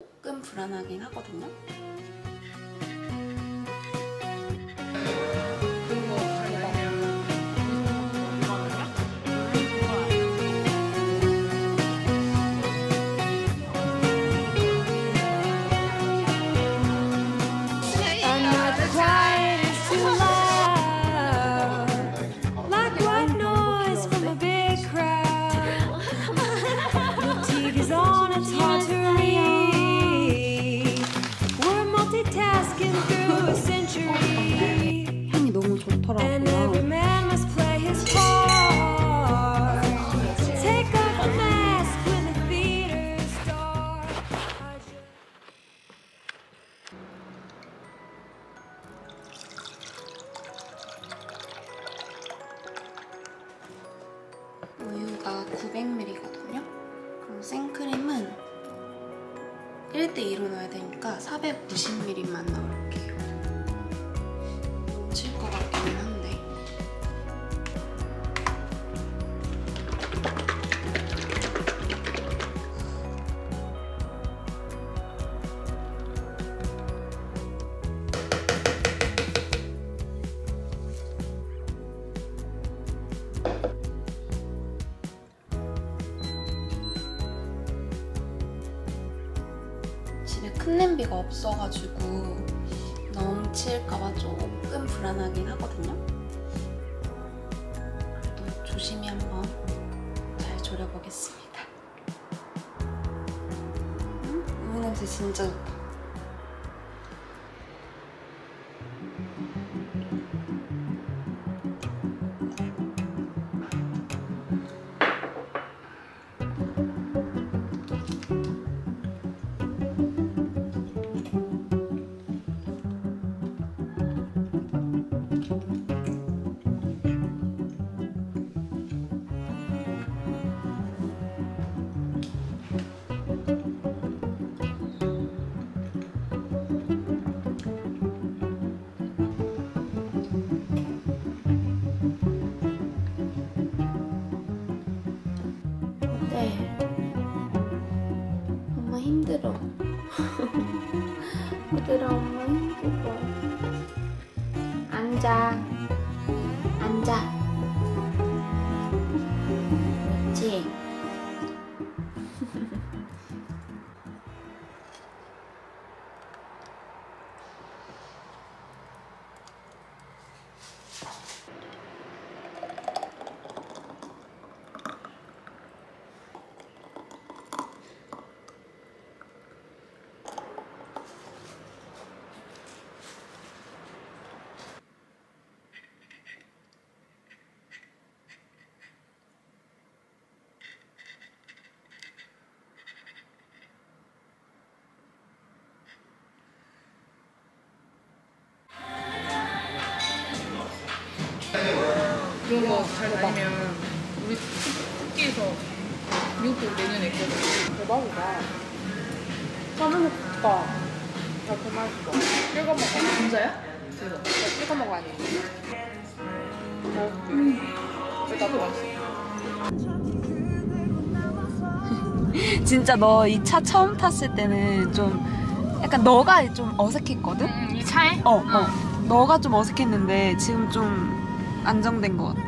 조금 불안하긴 하거든요. 우유가 900ml거든요. 그럼 생크림은 1대2로 넣어야 되니까 490ml만 넣을게요. 냄새 진짜 좋다. 앉아. 앉아. 잘 다니면 우리 특기에서 미국도 내년에 있거든. 대박이다. 짜는 것과 달콤 맛있어. 찍어 먹어. 진짜야? 이거 찍어 먹어야 돼. 나도 맛있어. 진짜 너 이 차 처음 탔을 때는 좀 약간 너가 좀 어색했거든? 음, 이 차에? 어, 어. 너가 좀 어색했는데 지금 좀 안정된 것 같아.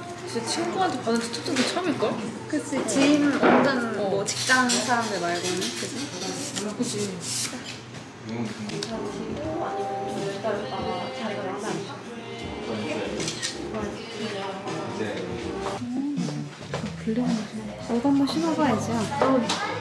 진짜 친구한테 받은 투투도 처음일걸? 그치. 지금 완전 어. 뭐 직장 사람들 말고는, 그치? 그치. 너도 한번 신어봐야지.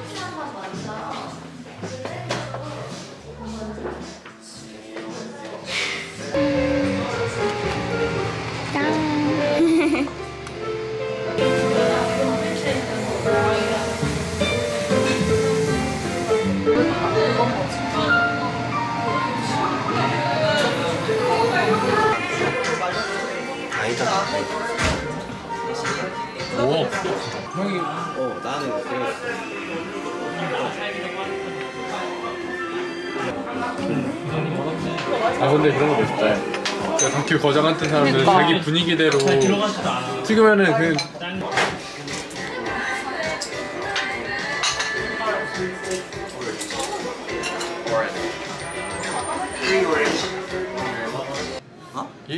오. 어, 나는 그래. 아 근데 그런 거 멋있다. 야, 다큐 거장 같은 사람들 그러니까. 자기 분위기대로 찍으면은 그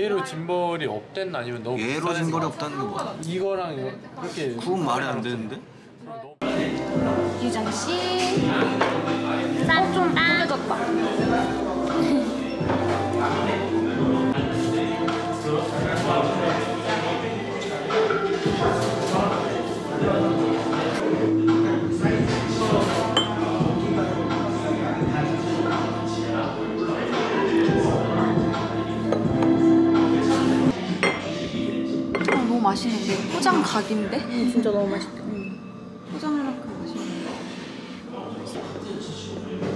예로 짐벌이 없댔나 아니면 너무 예로 비싼 짐벌이? 없다는 게 뭐야? 이거랑 이거 그렇게 그건 말이 안 되는데? 유정 씨. 짠좀 꾸며졌다. 맛있는데 포장 각인데? 진짜 너무 맛있다. 포장할 만큼 맛있는데.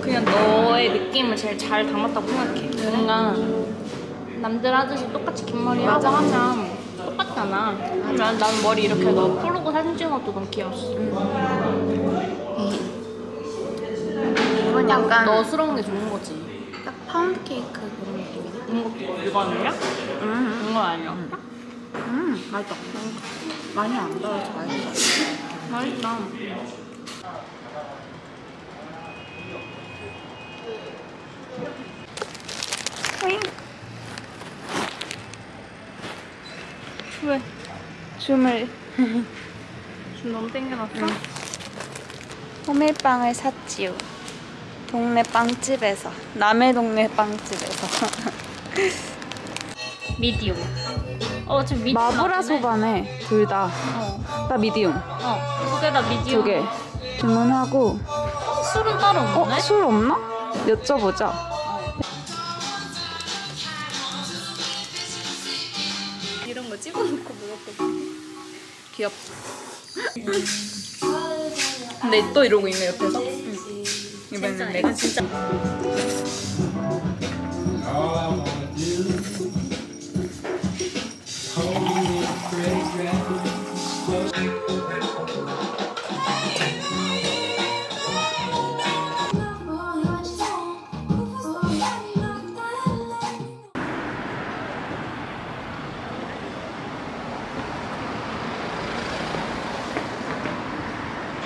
그냥 너의 느낌을 제일 잘 담았다고 생각해. 뭔가 남들 하듯이 똑같이 긴 머리 하고 하면 똑같잖아. 그러면 나는 머리 이렇게 너 풀고 사진 찍은 것도 너무 귀여웠어. 이건 약간 너스러운 게 좋은 거지. 딱 파운드 케이크 그런 느낌이네. 이거 아니야? 음, 이거 아니야? 음, 맛있다. 많이 안 달아서 맛있어. 맛있다. 왜? 줌을 좀 너무 땡겨놨어? 호밀빵을 샀지요. 동네 빵집에서 남의 동네 빵집에서 미디움. 어, 지금 미디움. 마브라. 소바네 둘 다. 어, 나 미디움 어, 두 개 다 미디움. 두 개 주문하고 술은 따로 없네? 어 술 없나? 여쭤보자. 이런 거 찍어놓고 먹었거든. 귀엽다. 근데 또 이러고 있네 옆에서. 이번엔 내가 진짜.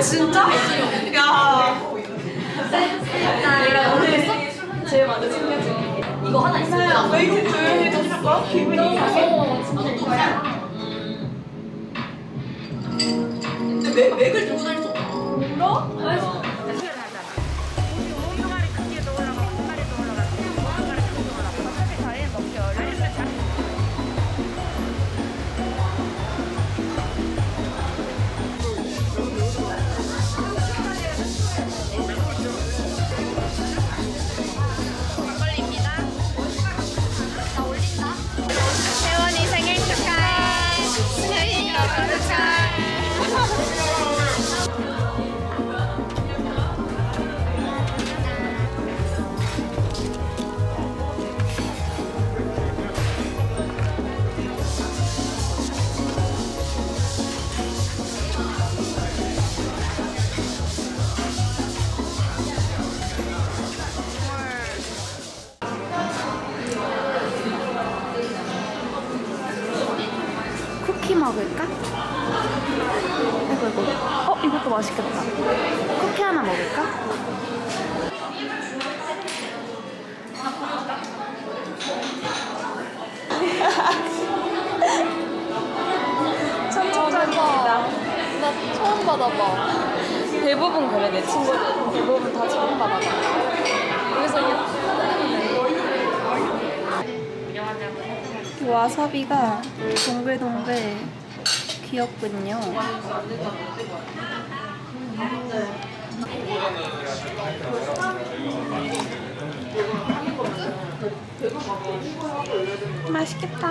진짜? 야. 나 오늘 네. 제일 많은 챙겨줄게. 이거 하나 있어요. 네, 왜 이렇게 조용해졌어? 기분이 너무 어, 진짜. 음. 근데 맥, 맥을 들고 다녔어. 울어? 나 처음 받아봐. 대부분 그래, 내 친구들. 대부분 다 처음 받아봐. 여기서 그냥 와사비가 동글동글 귀엽군요. 맛있겠다.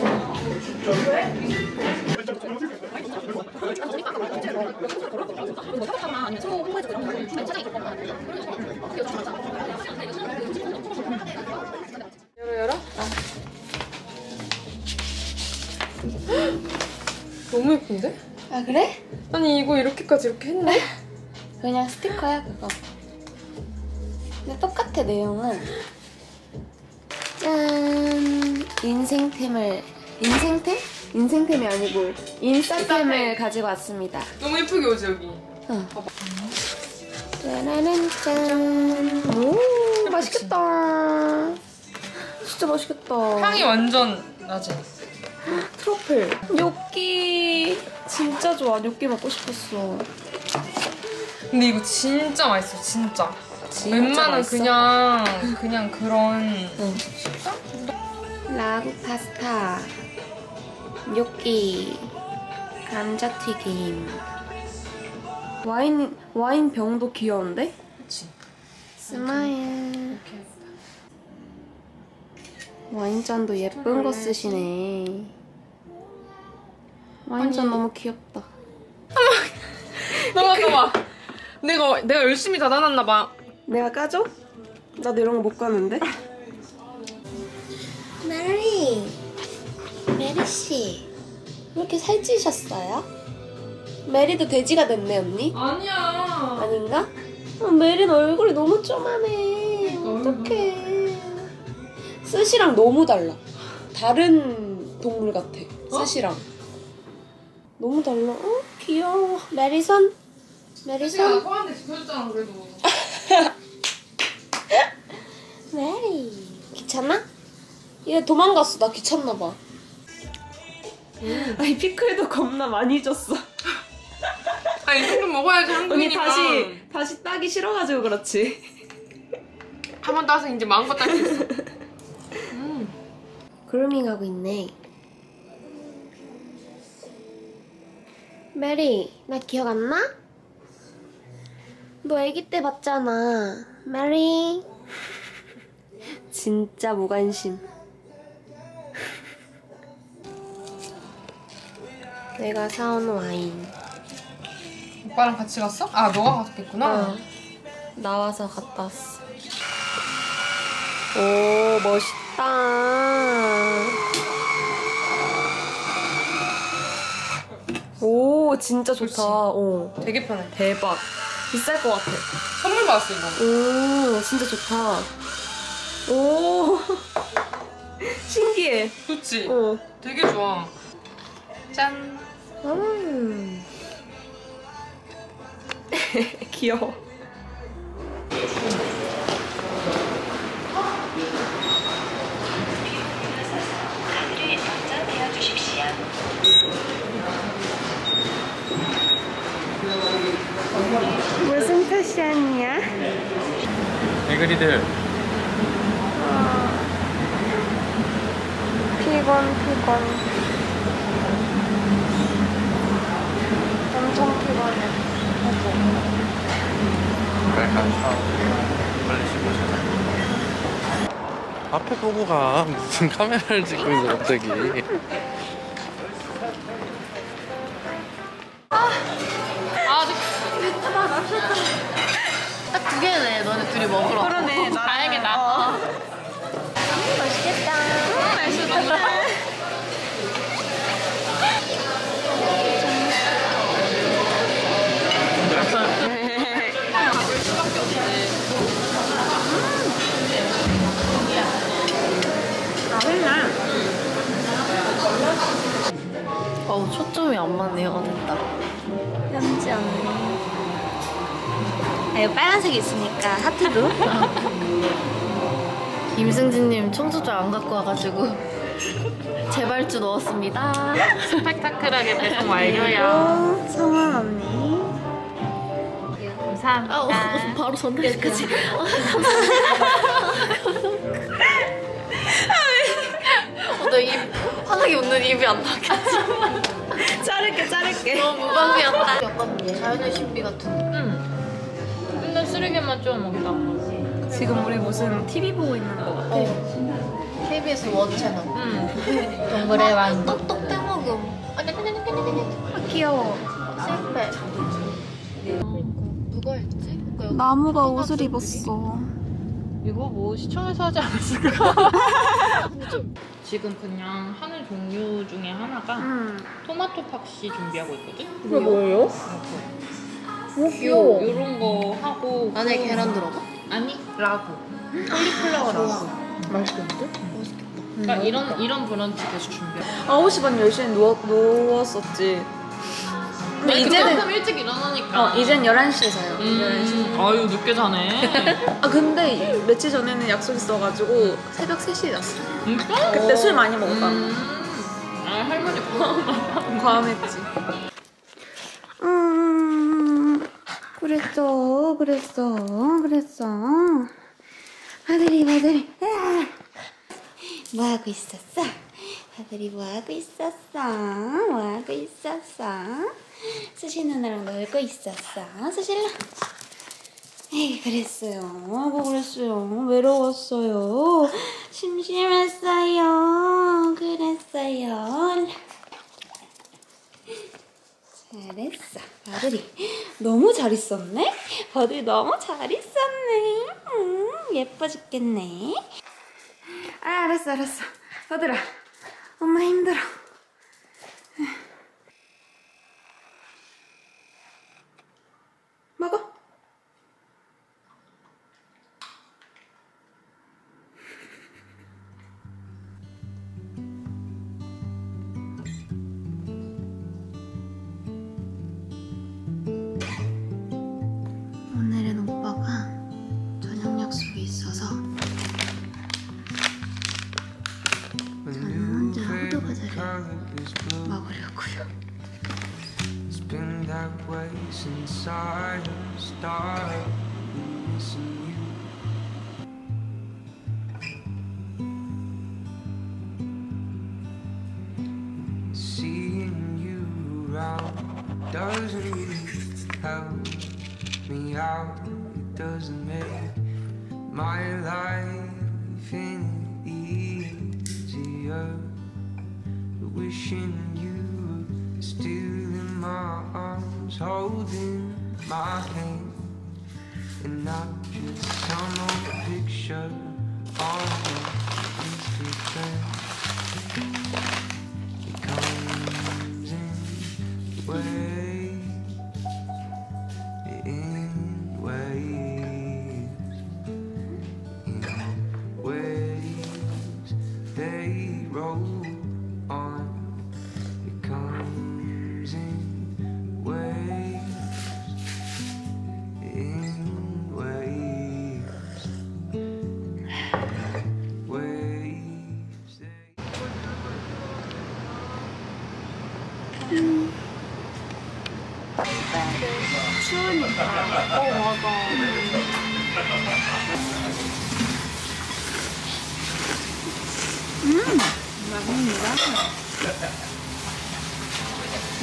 열어 열어? 너무 예쁜데? 아 그래? 아니 이거 이렇게까지 이렇게 했네? 그냥 스티커야 그거. 근데 똑같아 내용은. 짠 인생템을 인생템? 인생템이 아니고 인싸템을 가지고 왔습니다. 너무 예쁘게 오지 여기 짜라란 짠. 오 맛있겠다. 진짜 맛있겠다. 향이 완전 나지? 트러플. 뇨끼 진짜 좋아. 뇨끼 먹고 싶었어. 근데 이거 진짜 맛있어 진짜 진짜 웬만한 맛있어? 그냥 그냥 그런 응. 라구 파스타, 뇨끼, 감자튀김. 와인 와인 병도 귀여운데? 그치 스마일. 와인잔도 예쁜 거 쓰시네. 와인잔 너무 귀엽다. 너봐 너봐 내가 내가 열심히 닫아놨나 봐 내가 까줘? 나도 이런 거못 까는데. 메리, 메리 씨, 왜 이렇게 살찌셨어요? 메리도 돼지가 됐네 언니. 아니야 아닌가? 어, 메린 얼굴이 너무 쪼만해. 어떡해. 스시랑 너무 달라. 다른 동물 같아. 스시랑. 너무 달라. 어? 귀여워. 메리 손. 메리 손. 소한테 지켜줬잖아 그래도 메리. 귀찮아? 얘 도망갔어. 나 귀찮나 봐. 아니 피클도 겁나 많이 줬어. 아니 이 정도 먹어야지 언니 한국이니까 다시 다시 따기 싫어가지고 그렇지. 한번 따서 이제 마음껏 딸 수 있어 그루밍 하고 있네. 메리, 나 기억 안 나? 너 아기 때 봤잖아. 메리. 진짜 무관심. 내가 사온 와인. 오빠랑 같이 갔어? 아 너가 갔겠구나 어, 나와서 갔다 왔어. 오, 멋있다. 오, 진짜 좋다. 어, 되게 편해 대박. 비쌀 것 같아. 선물 받았어 이거 오, 진짜 좋다. 오, 신기해. 좋지? 어. 되게 좋아 짠 음. 귀여워. 무슨 패션이야? 대그리들 피곤 피곤 음. 앞에 보고 가. 무슨 카메라를 찍고 있는 갑자기. 아아 아, 아 딱두 개네. 너네 둘이 먹으러 어우 초점이 안 맞네요. 어, 됐다. 현지 언니. 아, 이거 빨간색 있으니까 하트도. 임승진님 청소줄 안 갖고 와가지고 재발주 넣었습니다. 스펙타클하게 배송 완료요. 성원 언니. 감사합니다. 아, 어, 어, 바로 전달까지. 어, 나입 환하게 웃는 입이 안 나겠지. 자를게 자를게. 너무 무방비였다. 약간 자연의 신비 같은. 근데 쓰레기만 좀 먹다. 지금 우리 무슨 TV 보고 있는 거 같아. KBS 원 채널. 응. 동물의 왕. 똑똑 떼먹음. 아, 귀여워. 실패. 누가 했지? 그러니까 나무가 옷을 입었어. 이거 뭐 시청에서 하지 않았을까? 지금 그냥 하는 종류 중에 하나가 응. 토마토 팍시 준비하고 있거든? 그게 뭐예요? 오 요, 요런 거 하고 안에 또- 계란 들어가? 아니 라구 콜리플라워 라구 맛있겠는데? 그러니까 이런 이런 브런치 계속 준비하고 9시 반 10시에 누워, 누웠었지. 근데 이제는 그만큼 일찍 일어나니까 어 이젠 11시에 자요. 11시. 음, 아유 늦게 자네 아 근데 며칠 전에는 약속 있어가지고 새벽 3시에 잤어. 진짜? 그때 술 많이 먹었다. 음. 아 할머니 고마워 과음했지. 음, 그랬어, 그랬어, 그랬어. 아들이, 아들이. 아. 뭐 하고 있었어? 아들이 뭐 하고 있었어? 뭐 하고 있었어? 수시 누나랑 놀고 있었어? 수실라. 에이, 그랬어요. 뭐 그랬어요. 외로웠어요. 심심했어요. 그랬어요. 잘했어. 아들이 너무 잘 있었네? 아들이 너무 잘 있었네. 음, 예뻐 죽겠네. 아, 알았어, 알았어. 아들아, 엄마 힘들어.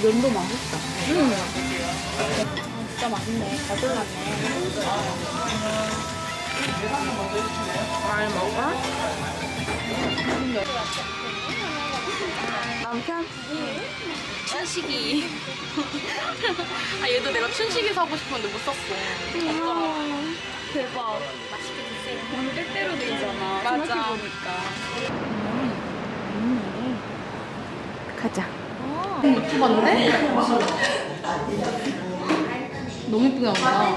면도 맛있다. 진짜 맛있네 잘 골랐네 잘 먹어? 남편? 춘식이 아 얘도 내가 춘식이 사고 싶었는데 못 샀어 없더라 대박. 맛있게 드세요. 오늘 때때로 데이잖아. 맞아. 생각해보니까. 가자. 예쁘겠네? 너무 예쁘게 나온다.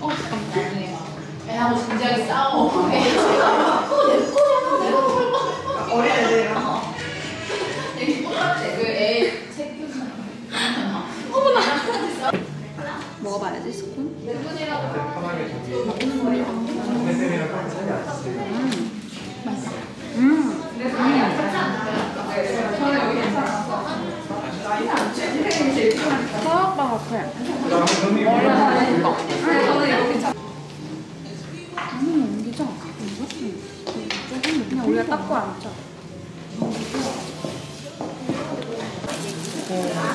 어, 잠깐만. 애하고 진지하게 싸워. 먹어봐야지, 스푼. 그냥 우리가 닦고 앉자.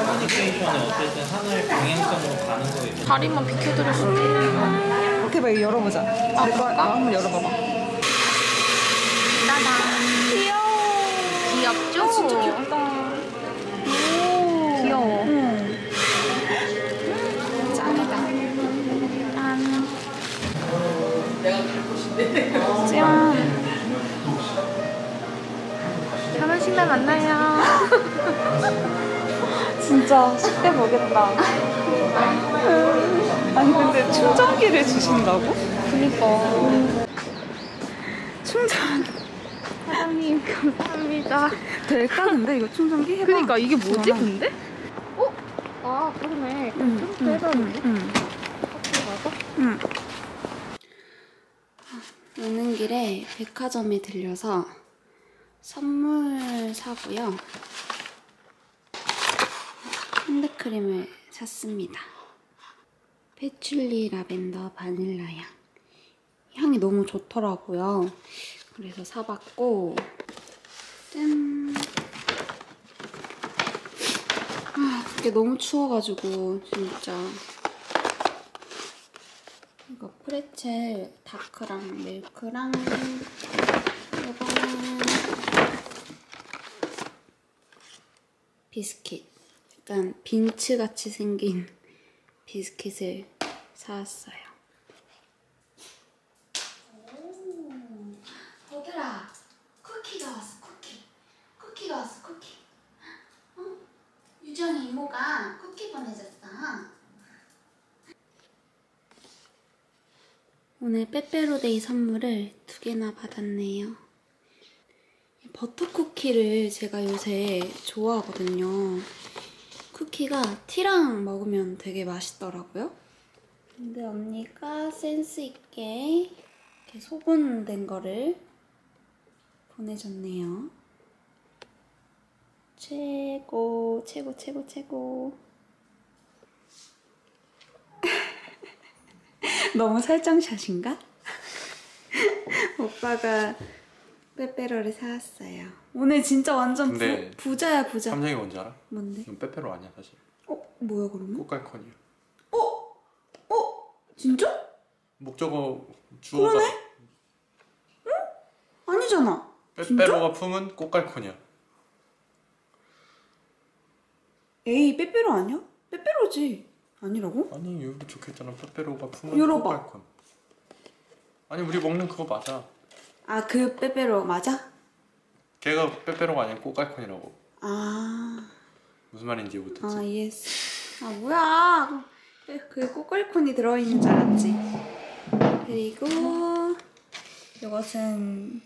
커뮤니케이션에 어쨌든 하나의 방향성으로 가는 거에 있어서 다리만 비켜드릴 수 있게. 이렇게 봐, 이거 열어보자. 아, 그럴까? 한번 열어봐봐. 귀엽죠? 진짜 귀엽다. 귀여워. 결혼식날 만나요. 진짜 10대 보겠다. 아니, 근데 충전기를 주신다고? 그니까. 충전. 사장님, 감사합니다. 될까, 근데? 이거 충전기 해봐. 그니까 이게 뭐지. 근데? 어? 아, 그러네. 응, 좀 응, 해봤는데. 응, 응. 오는 길에 백화점에 들려서 선물 사고요. 핸드크림을 샀습니다. 패출리 라벤더 바닐라 향. 향이 너무 좋더라고요. 그래서 사봤고, 짠! 아, 밖에 너무 추워가지고, 진짜. 이거 프레첼 다크랑 밀크랑 이거는 비스킷 약간 빈츠 같이 생긴 비스킷을 사왔어요. 얘들아 쿠키가 왔어 쿠키 쿠키가 왔어 쿠키 어? 유정이 이모가 쿠키 보내줬어 오늘 빼빼로데이 선물을 두 개나 받았네요. 버터 쿠키를 제가 요새 좋아하거든요. 쿠키가 티랑 먹으면 되게 맛있더라고요. 근데 언니가 센스 있게 이렇게 소분된 거를 보내줬네요. 최고, 최고, 최고, 최고. 너무 설정샷인가? 오빠가 빼빼로를 사왔어요. 오늘 진짜 완전 근데 부, 부자야 부자. 감정이 뭔지 알아? 뭔데? 넌 빼빼로 아니야 사실 어 뭐야 그러면? 꽃갈콘이야 진짜? 목적어 주어가 아니잖아. 빼빼로가 품은 꽃갈콘이야 에이 빼빼로 아니야? 빼빼로지. 아니라고? 아니 여기 좋겠잖아 빼빼로가 품은 열어봐. 꼬깔콘 아니 우리 먹는 그거 맞아 아 그 빼빼로 맞아? 걔가 빼빼로가 아니라 꼬깔콘이라고 아, 무슨 말인지 못했지 아 yes. 아 뭐야? 그 꼬깔콘이 들어있는 줄 알았지. 그리고 이것은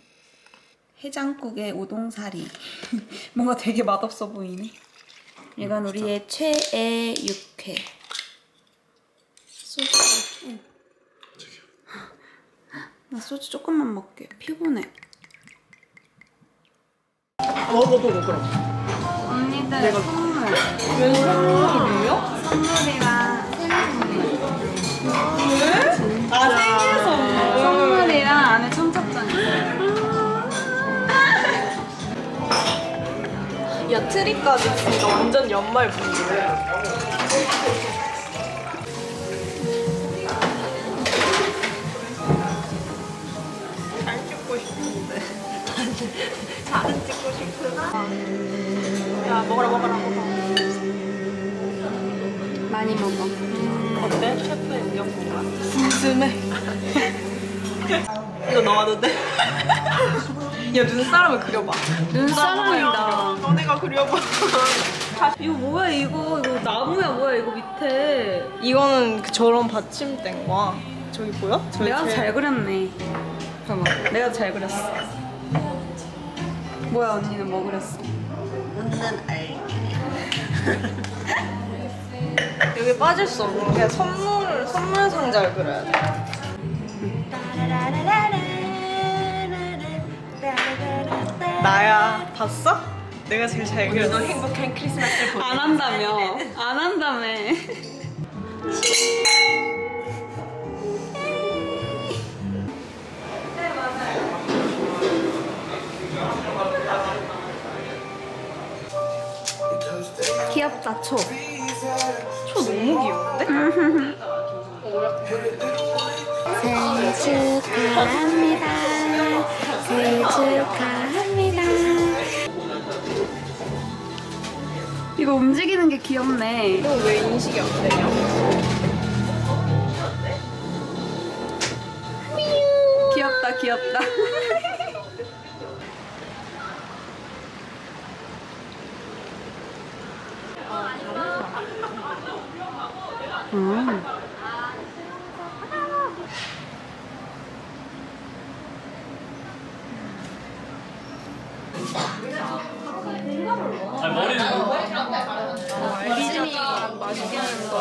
해장국의 우동사리. 뭔가 되게 맛없어 보이네. 이건 우리의 최애 육회. 소주. 응. 나 소주 조금만 먹게. 피곤해. 언니들 선물. 왜 선물이에요? 선물이랑 생일 선물. 왜? 아 생일 선물. 선물이랑 안에 청첩장 있어요. 야, 트리까지 진짜 완전 연말 분위기. 잘 잘은 찍고 싶구나. 야, 먹어라, 먹어라, 먹어라. 많이 먹어. 어때? 셰프의 미역국가? 슴슴해. 이거 넣어도 돼? 야 눈사람을 그려봐. 눈사람이다. 너네가 그려봐. 이거 뭐야 이거 이거 나무야 뭐야 이거 밑에. 이거는 그 저런 받침대과 저기 보여? 저기 내가 잘 그렸네. 잠깐만. 내가 잘 그렸어. 뭐야 언니는 뭐 그렸어? 여기 빠질 수 없는 게 선물 선물 상자를 그려야 돼. 나야 봤어? 내가 제일 잘 그렸어. 너 행복한 크리스마스를 보내. 안 한다며. 안 한다며. 초. 초 너무 귀여운데? 생일 축하합니다. 생일 축하합니다. 이거 움직이는 게 귀엽네. 이거 왜 인식이 안 되냐? 아니 머리는 리즈니 맛있게 하는 걸.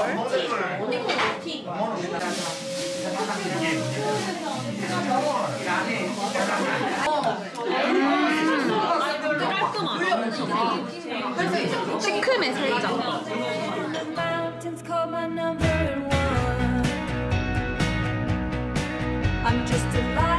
시큼해 살짝. I'm just a